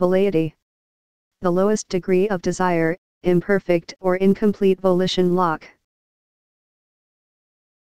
Velleity. The lowest degree of desire, imperfect or incomplete volition lock.